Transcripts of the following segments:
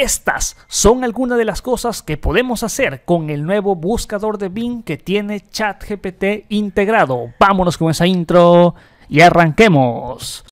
Estas son algunas de las cosas que podemos hacer con el nuevo buscador de Bing que tiene ChatGPT integrado. Vámonos con esa intro y arranquemos.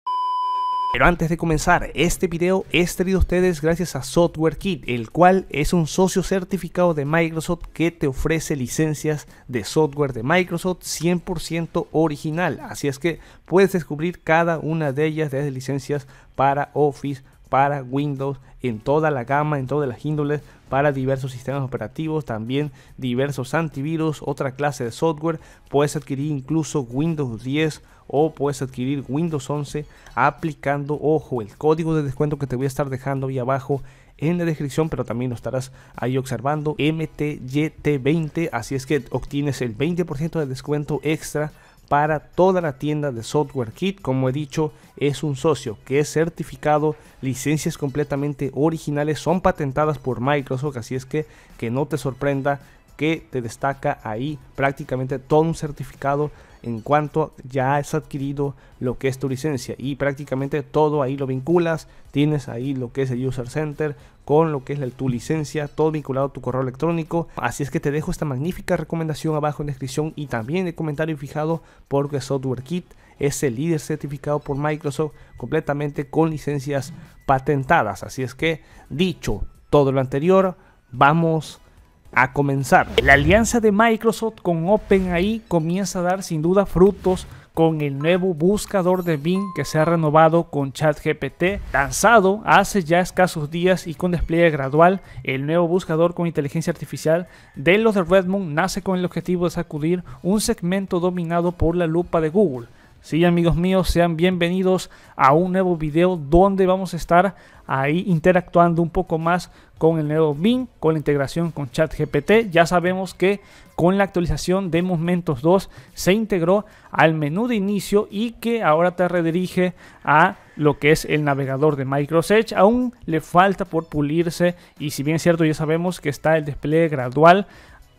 Pero antes de comenzar, este video es traído a ustedes gracias a SoftwareKit, el cual es un socio certificado de Microsoft que te ofrece licencias de software de Microsoft 100% original. Así es que puedes descubrir cada una de ellas de licencias para Office, para Windows en toda la gama, en todas las índoles, para diversos sistemas operativos, también diversos antivirus, otra clase de software. Puedes adquirir incluso Windows 10 o puedes adquirir Windows 11 aplicando, ojo, el código de descuento que te voy a estar dejando ahí abajo en la descripción, pero también lo estarás ahí observando, MTYT20, así es que obtienes el 20% de descuento extra para toda la tienda de Software Kit. Como he dicho, es un socio que es certificado, licencias completamente originales, son patentadas por Microsoft, así es que que no te sorprenda que te destaca ahí prácticamente todo un certificado en cuanto ya has adquirido lo que es tu licencia y prácticamente todo ahí lo vinculas, tienes ahí lo que es el User Center con lo que es tu licencia, todo vinculado a tu correo electrónico. Así es que te dejo esta magnífica recomendación abajo en la descripción y también el comentario fijado porque Software Kit es el líder certificado por Microsoft completamente con licencias patentadas. Así es que dicho todo lo anterior, vamos a comenzar. La alianza de Microsoft con OpenAI comienza a dar sin duda frutos con el nuevo buscador de Bing que se ha renovado con ChatGPT, lanzado hace ya escasos días y con despliegue gradual. El nuevo buscador con inteligencia artificial de los de Redmond nace con el objetivo de sacudir un segmento dominado por la lupa de Google. Sí, amigos míos, sean bienvenidos a un nuevo video donde vamos a estar ahí interactuando un poco más con el nuevo Bing, con la integración con ChatGPT. Ya sabemos que con la actualización de Momentos 2 se integró al menú de inicio y que ahora te redirige a lo que es el navegador de Microsoft. Aún le falta por pulirse y si bien es cierto ya sabemos que está el despliegue gradual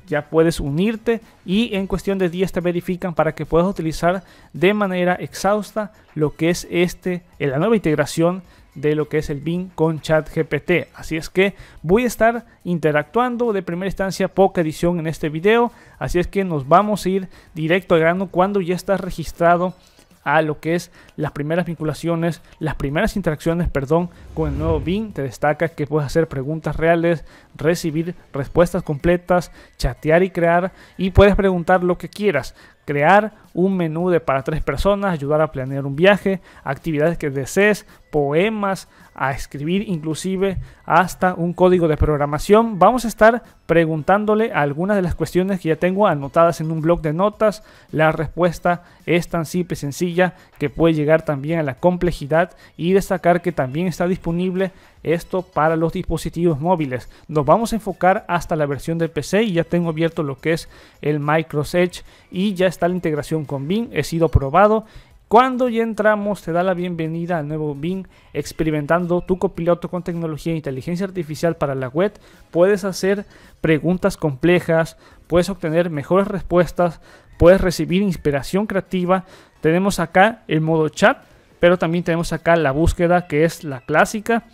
ya puedes unirte y en cuestión de días te verifican para que puedas utilizar de manera exhausta lo que es este, la nueva integración de lo que es el Bing con ChatGPT. Así es que voy a estar interactuando de primera instancia poca edición en este video. Así es que nos vamos a ir directo al grano cuando ya estás registrado a lo que es las primeras vinculaciones, las primeras interacciones, perdón, con el nuevo Bing. Te destaca que puedes hacer preguntas reales, recibir respuestas completas, chatear y crear y puedes preguntar lo que quieras crear un menú de para tres personas, ayudar a planear un viaje, actividades que desees, poemas, a escribir inclusive hasta un código de programación. Vamos a estar preguntándole algunas de las cuestiones que ya tengo anotadas en un blog de notas. La respuesta es tan simple y sencilla que puede llegar también a la complejidad y destacar que también está disponible esto para los dispositivos móviles. Nos vamos a enfocar hasta la versión de PC y ya tengo abierto lo que es el Microsoft Edge y ya está la integración con Bing. He sido probado cuando ya entramos, te da la bienvenida al nuevo Bing, experimentando tu copiloto con tecnología e inteligencia artificial para la web. Puedes hacer preguntas complejas, puedes obtener mejores respuestas, puedes recibir inspiración creativa. Tenemos acá el modo chat, pero también tenemos acá la búsqueda que es la clásica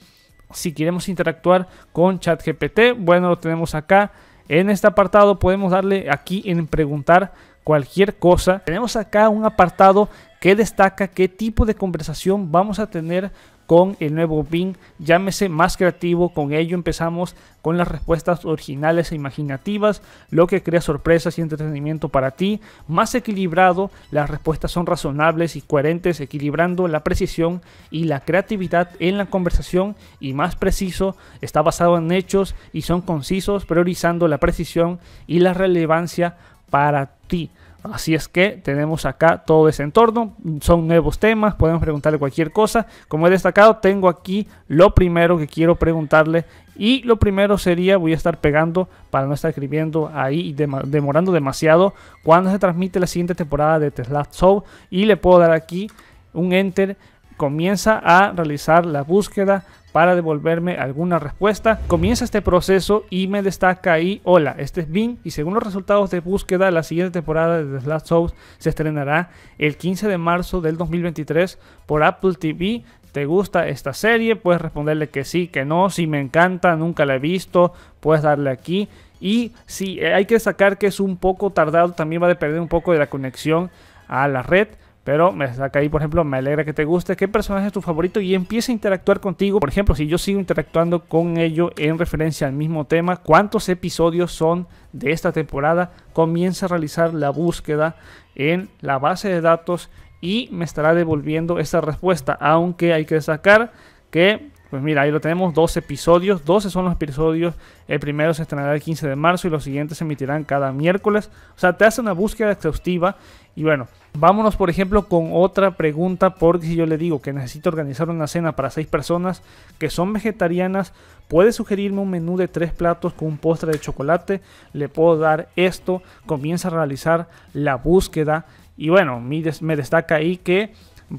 si queremos interactuar con ChatGPT, bueno, lo tenemos acá. En este apartado podemos darle aquí en preguntar cualquier cosa. Tenemos acá un apartado que destaca qué tipo de conversación vamos a tener con el nuevo Bing, llámese más creativo, con ello empezamos con las respuestas originales e imaginativas, lo que crea sorpresas y entretenimiento para ti, más equilibrado, las respuestas son razonables y coherentes, equilibrando la precisión y la creatividad en la conversación. Y más preciso, está basado en hechos y son concisos, priorizando la precisión y la relevancia para ti. Así es que tenemos acá todo ese entorno, son nuevos temas, podemos preguntarle cualquier cosa. Como he destacado, tengo aquí lo primero que quiero preguntarle y lo primero sería, voy a estar pegando para no estar escribiendo ahí y demorando demasiado, cuando se transmite la siguiente temporada de Tesla Show y le puedo dar aquí un enter, comienza a realizar la búsqueda para devolverme alguna respuesta. Comienza este proceso y me destaca ahí, hola, este es Bing y según los resultados de búsqueda, la siguiente temporada de The Last se estrenará el 15 de marzo del 2023 por Apple TV ¿Te gusta esta serie? Puedes responderle que sí, que no. Si me encanta, nunca la he visto, puedes darle aquí. Y si hay que sacar que es un poco tardado, también va a depender un poco de la conexión a la red. Pero me saca ahí, por ejemplo, me alegra que te guste, qué personaje es tu favorito y empieza a interactuar contigo. Por ejemplo, si yo sigo interactuando con ello en referencia al mismo tema, cuántos episodios son de esta temporada, comienza a realizar la búsqueda en la base de datos y me estará devolviendo esa respuesta. Aunque hay que sacar que pues mira, ahí lo tenemos, dos episodios, 12 son los episodios, el primero se estrenará el 15 de marzo y los siguientes se emitirán cada miércoles. O sea, te hace una búsqueda exhaustiva y bueno, vámonos por ejemplo con otra pregunta, porque si yo le digo que necesito organizar una cena para seis personas que son vegetarianas, puede sugerirme un menú de tres platos con un postre de chocolate, le puedo dar esto, comienza a realizar la búsqueda y bueno, me destaca ahí que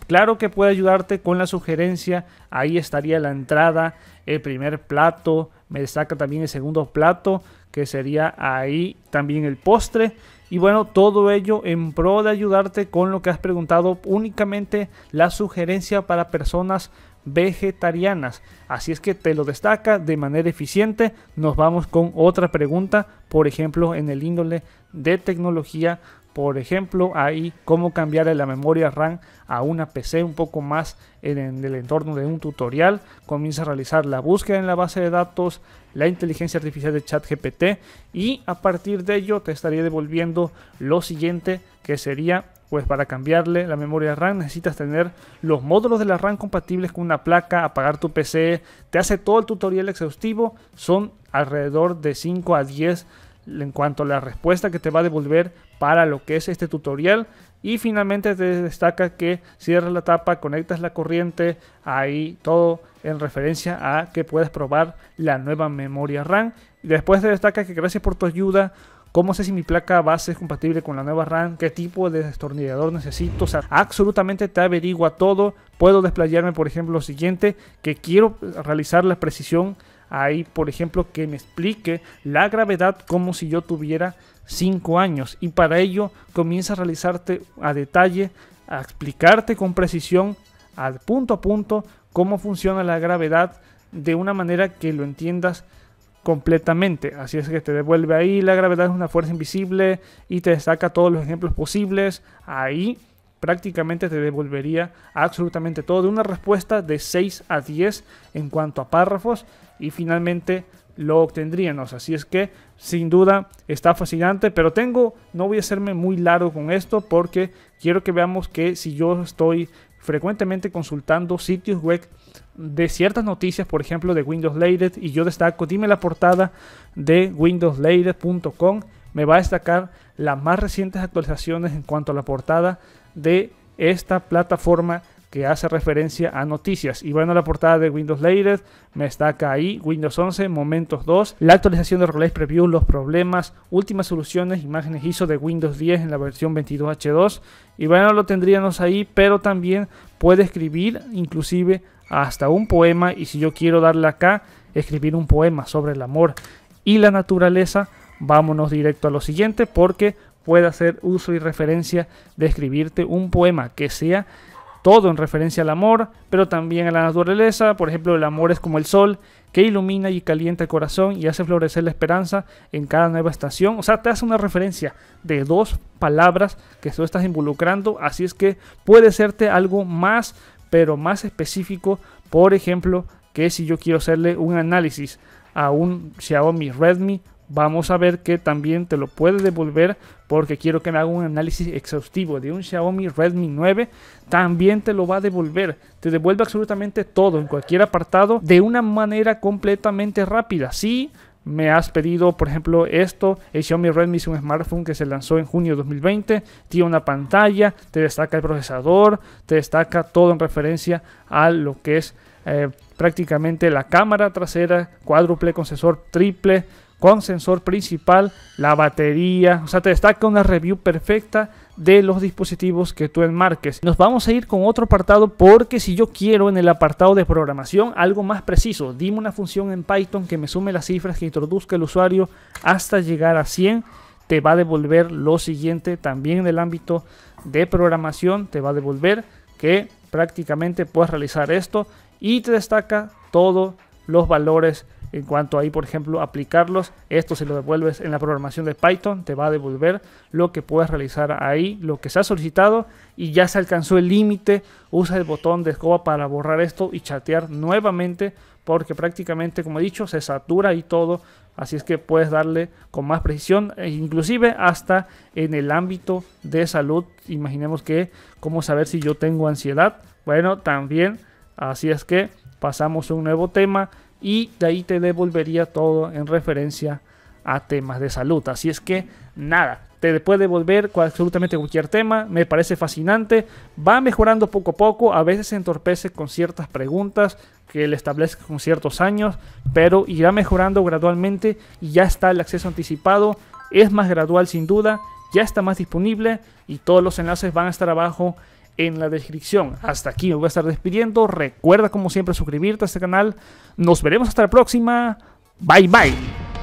Claro que puede ayudarte con la sugerencia. Ahí estaría la entrada, el primer plato. Me destaca también el segundo plato, que sería ahí también el postre. Y bueno, todo ello en pro de ayudarte con lo que has preguntado, únicamente la sugerencia para personas vegetarianas. Así es que te lo destaca de manera eficiente. Nos vamos con otra pregunta, por ejemplo, en el índole de tecnología por ejemplo, ahí cómo cambiar la memoria RAM a una PC un poco más en, el entorno de un tutorial. Comienza a realizar la búsqueda en la base de datos, la inteligencia artificial de ChatGPT y a partir de ello te estaría devolviendo lo siguiente que sería pues para cambiarle la memoria RAM necesitas tener los módulos de la RAM compatibles con una placa, apagar tu PC, te hace todo el tutorial exhaustivo, son alrededor de 5 a 10 en cuanto a la respuesta que te va a devolver para lo que es este tutorial. Y finalmente te destaca que cierras la tapa, conectas la corriente, ahí todo en referencia a que puedes probar la nueva memoria RAM. Y después te destaca que gracias por tu ayuda, cómo sé si mi placa base es compatible con la nueva RAM, qué tipo de destornillador necesito, o sea, absolutamente te averigua todo. Puedo desplayarme, por ejemplo, lo siguiente, que quiero realizar la precisión ahí, por ejemplo, que me explique la gravedad como si yo tuviera 5 años. Y para ello comienza a realizarte a detalle, a explicarte con precisión, al punto a punto, cómo funciona la gravedad de una manera que lo entiendas completamente. Así es que te devuelve ahí, la gravedad es una fuerza invisible y te destaca todos los ejemplos posibles. Ahí prácticamente te devolvería absolutamente todo de una respuesta de 6 a 10 en cuanto a párrafos y finalmente lo obtendríamos. Así es que sin duda está fascinante, pero tengo, no voy a hacerme muy largo con esto porque quiero que veamos que si yo estoy frecuentemente consultando sitios web de ciertas noticias, por ejemplo de Windows Later, y yo destaco, dime la portada de windowslater.com, me va a destacar las más recientes actualizaciones en cuanto a la portada de esta plataforma que hace referencia a noticias. Y bueno, la portada de Windows Later me destaca ahí, Windows 11, Momentos 2, la actualización de Relay Preview, los problemas, últimas soluciones, imágenes ISO de Windows 10 en la versión 22H2. Y bueno, lo tendríamos ahí, pero también puede escribir inclusive hasta un poema. Y si yo quiero darle acá, escribir un poema sobre el amor y la naturaleza, vámonos directo a lo siguiente porque puede hacer uso y referencia de escribirte un poema que sea todo en referencia al amor, pero también a la naturaleza. Por ejemplo, el amor es como el sol que ilumina y calienta el corazón y hace florecer la esperanza en cada nueva estación. O sea, te hace una referencia de dos palabras que tú estás involucrando. Así es que puede serte algo más, pero más específico. Por ejemplo, que si yo quiero hacerle un análisis a un Xiaomi Redmi vamos a ver que también te lo puede devolver porque quiero que me haga un análisis exhaustivo de un Xiaomi Redmi 9 también te lo va a devolver. Te devuelve absolutamente todo en cualquier apartado de una manera completamente rápida. Si me has pedido, por ejemplo, esto, el Xiaomi Redmi es un smartphone que se lanzó en junio de 2020, tiene una pantalla, te destaca el procesador, te destaca todo en referencia a lo que es eh, prácticamente la cámara trasera, cuádruple con sensor triple, con sensor principal, la batería, o sea, te destaca una review perfecta de los dispositivos que tú enmarques. Nos vamos a ir con otro apartado porque si yo quiero en el apartado de programación algo más preciso, dime una función en Python que me sume las cifras que introduzca el usuario hasta llegar a 100, te va a devolver lo siguiente también en el ámbito de programación, te va a devolver que prácticamente puedes realizar esto y te destaca todos los valores en cuanto ahí, por ejemplo, aplicarlos, esto se lo devuelves en la programación de Python, te va a devolver lo que puedes realizar ahí, lo que se ha solicitado y ya se alcanzó el límite, usa el botón de escoba para borrar esto y chatear nuevamente porque prácticamente, como he dicho, se satura y todo, así es que puedes darle con más precisión, e inclusive hasta en el ámbito de salud, imaginemos que, cómo saber si yo tengo ansiedad, bueno, también, así es que pasamos a un nuevo tema y de ahí te devolvería todo en referencia a temas de salud. Así es que nada, te puede devolver absolutamente cualquier tema, me parece fascinante, va mejorando poco a poco, a veces se entorpece con ciertas preguntas que le establezca con ciertos años, pero irá mejorando gradualmente y ya está el acceso anticipado, es más gradual sin duda, ya está más disponible y todos los enlaces van a estar abajo en la descripción. Hasta aquí me voy a estar despidiendo. Recuerda como siempre suscribirte a este canal. Nos veremos hasta la próxima. Bye bye.